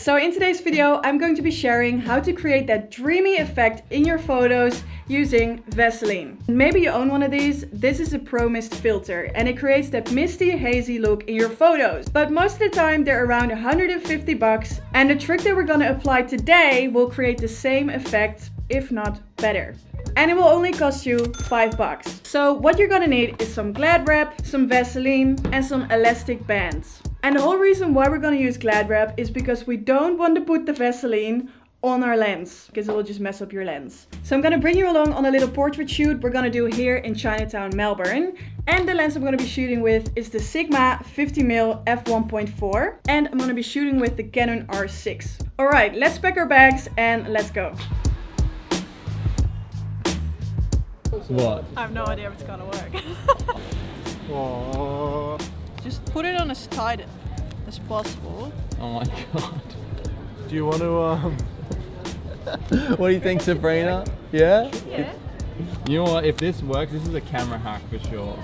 So in today's video, I'm going to be sharing how to create that dreamy effect in your photos using Vaseline. Maybe you own one of these. This is a Pro Mist filter and it creates that misty, hazy look in your photos. But most of the time they're around 150 bucks. And the trick that we're gonna apply today will create the same effect, if not better and it will only cost you five bucks. So what you're gonna need is some Glad wrap, some Vaseline and some elastic bands. And the whole reason why we're gonna use Glad wrap is because we don't want to put the Vaseline on our lens because it will just mess up your lens. So I'm gonna bring you along on a little portrait shoot we're gonna do here in Chinatown, Melbourne. And the lens I'm gonna be shooting with is the Sigma 50mm f1.4 and I'm gonna be shooting with the Canon R6. All right, let's pack our bags and let's go. What? I have no idea if it's gonna work. Just put it on as tight as possible. Oh my god. Do you want to, um... what do you think, Sabrina? Yeah? Yeah. You know what? If this works, this is a camera hack for sure.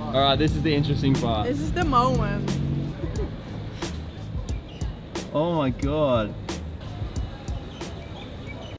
Alright, this is the interesting part. This is the moment. Oh my god.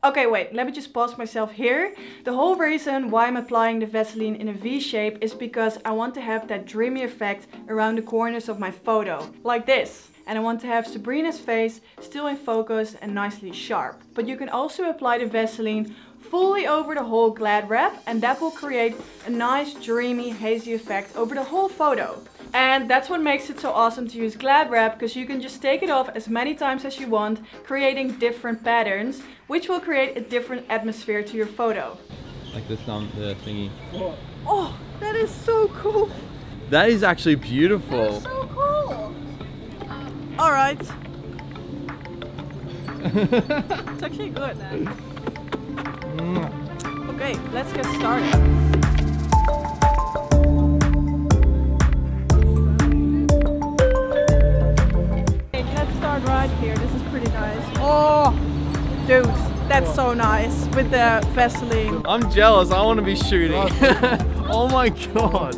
Okay, wait, let me just pause myself here. The whole reason why I'm applying the Vaseline in a V shape is because I want to have that dreamy effect around the corners of my photo, like this. And I want to have Sabrina's face still in focus and nicely sharp. But you can also apply the Vaseline fully over the whole Glad wrap and that will create a nice dreamy hazy effect over the whole photo. And that's what makes it so awesome to use Glad wrap because you can just take it off as many times as you want, creating different patterns, which will create a different atmosphere to your photo. Like this thumb, the thingy. Oh, that is so cool. That is actually beautiful. so cool. All right. it's actually good then. Mm. Okay, let's get started. Dude, that's so nice with the Vaseline. I'm jealous. I want to be shooting. oh my god.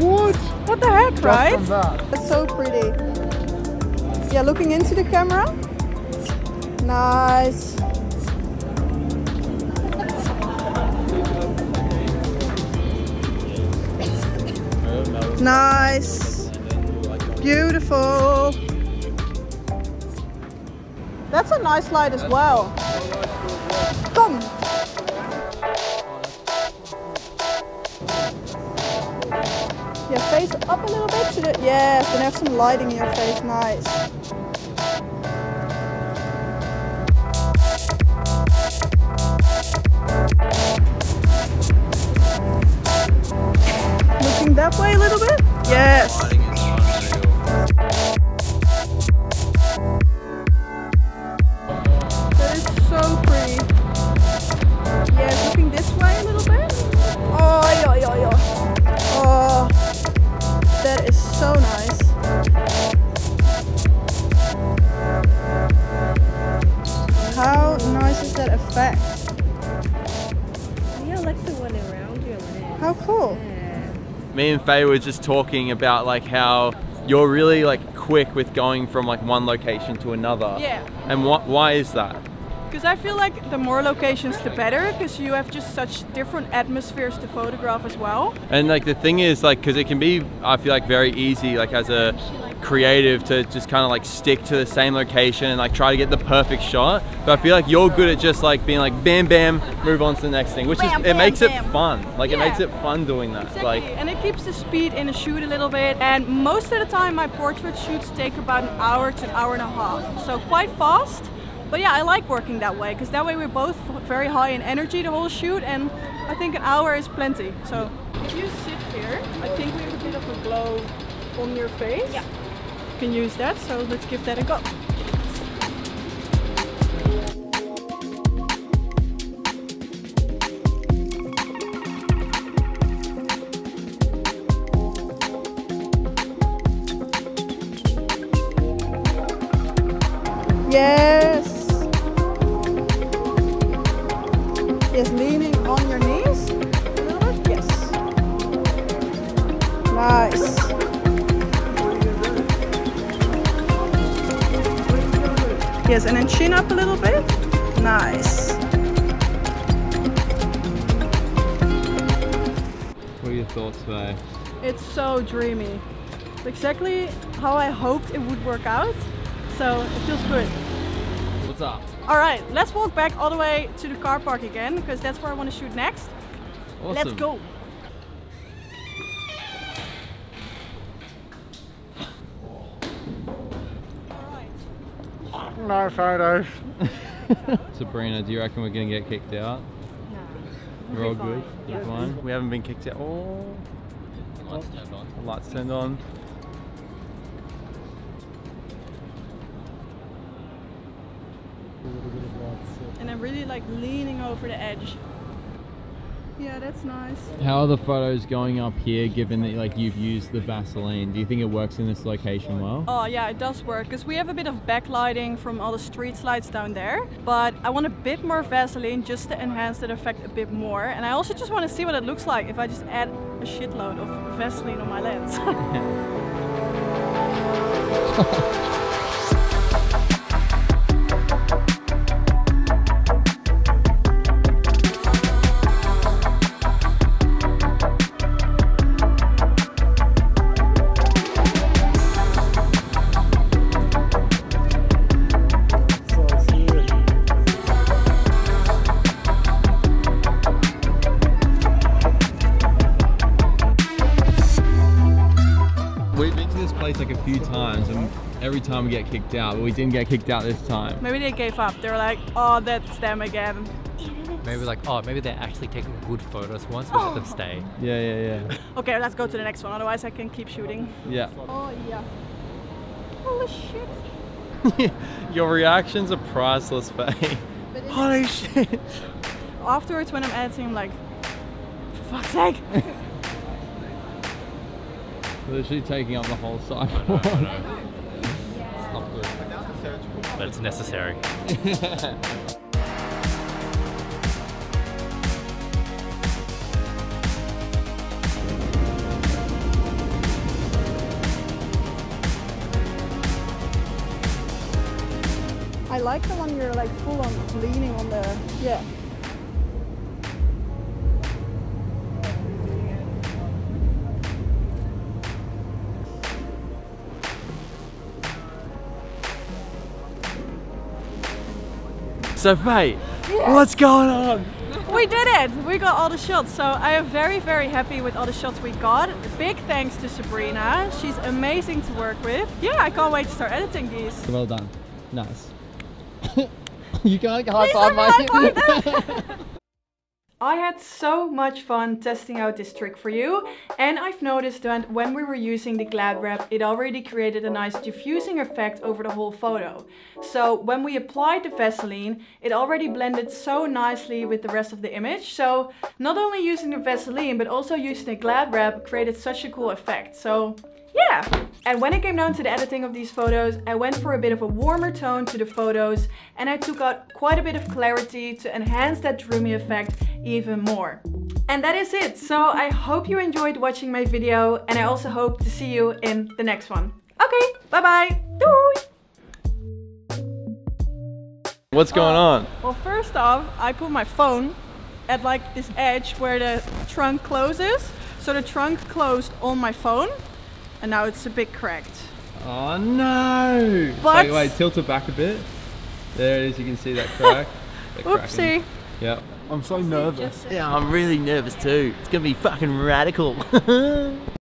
What? What the heck, right? That. That's so pretty. Yeah, looking into the camera. Nice. Nice. Beautiful. That's a nice light as well. Come. Yeah, face up a little bit to the yes, and have some lighting in your face. Nice. Looking that way a little bit? Me and Faye were just talking about like how you're really like quick with going from like one location to another. Yeah. And what? Why is that? Because I feel like the more locations, the better. Because you have just such different atmospheres to photograph as well. And like the thing is like because it can be I feel like very easy like as a creative to just kind of like stick to the same location and like try to get the perfect shot. But I feel like you're good at just like being like bam bam, move on to the next thing, which Bam, is it makes bam. it fun. Like it makes it fun doing that. Exactly. Like and it keeps the speed in the shoot a little bit. And most of the time, my portrait shoots take about an hour to an hour and a half. So quite fast. But yeah, I like working that way because that way we're both very high in energy the whole shoot, and I think an hour is plenty. So if you sit here, I think we have a bit of a glow on your face. Yeah. Can use that. So let's give that a go. Yes. Yes, leaning Yes, and then chin up a little bit. Nice. What are your thoughts, Faye? It's so dreamy. It's exactly how I hoped it would work out. So it feels good. What's up? All right, let's walk back all the way to the car park again because that's where I want to shoot next. Awesome. Let's go. No photos. Sabrina, do you reckon we're gonna get kicked out? No. We're all fine. good. Yeah. We're fine. We haven't been kicked out. Oh. Lights turned on. Lights turned on. And I'm really like leaning over the edge. Yeah, that's nice. How are the photos going up here given that like you've used the Vaseline? Do you think it works in this location well? Oh yeah, it does work because we have a bit of backlighting from all the street lights down there. But I want a bit more Vaseline just to enhance that effect a bit more. And I also just want to see what it looks like if I just add a shitload of Vaseline on my lens. every time we get kicked out, but we didn't get kicked out this time. Maybe they gave up. They were like, oh, that's them again. Maybe like, oh, maybe they're actually taking good photos once, we let them oh. stay. Yeah, yeah, yeah. Okay, let's go to the next one. Otherwise, I can keep shooting. yeah. Oh yeah. Holy shit. Your reactions are priceless, Faye. Holy shit. Afterwards, when I'm editing, I'm like, for fuck's sake. Literally taking up the whole sideboard. But it's necessary. I like the one you're like full on leaning on the yeah. So Faye, what's going on? We did it! We got all the shots, so I am very, very happy with all the shots we got. Big thanks to Sabrina. She's amazing to work with. Yeah, I can't wait to start editing these. Well done. Nice. you can't high Please five my high I had so much fun testing out this trick for you and I've noticed that when we were using the glad wrap it already created a nice diffusing effect over the whole photo. So when we applied the Vaseline it already blended so nicely with the rest of the image. So not only using the Vaseline but also using the glad wrap created such a cool effect. So yeah! And when it came down to the editing of these photos, I went for a bit of a warmer tone to the photos and I took out quite a bit of clarity to enhance that dreamy effect even more. And that is it. So I hope you enjoyed watching my video and I also hope to see you in the next one. Okay, bye bye! Doei! What's uh, going on? Well, first off, I put my phone at like this edge where the trunk closes. So the trunk closed on my phone and now it's a bit cracked. Oh no! But- Wait, wait, tilt it back a bit. There it is, you can see that crack. That cracking. Oopsie. Yep. I'm so nervous. Yeah, I'm really nervous too. It's gonna be fucking radical.